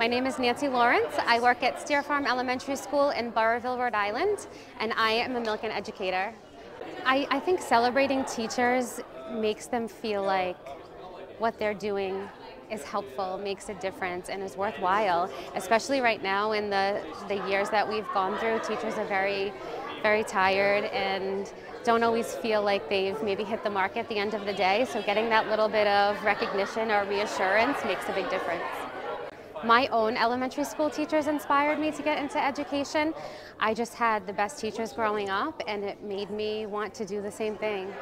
My name is Nancie Lawrence. I work at Steere Farm Elementary School in Burrillville, Rhode Island, and I am a Milken educator. I, I think celebrating teachers makes them feel like what they're doing is helpful, makes a difference, and is worthwhile. Especially right now in the, the years that we've gone through, teachers are very, very tired and don't always feel like they've maybe hit the mark at the end of the day. So getting that little bit of recognition or reassurance makes a big difference. My own elementary school teachers inspired me to get into education. I just had the best teachers growing up and it made me want to do the same thing.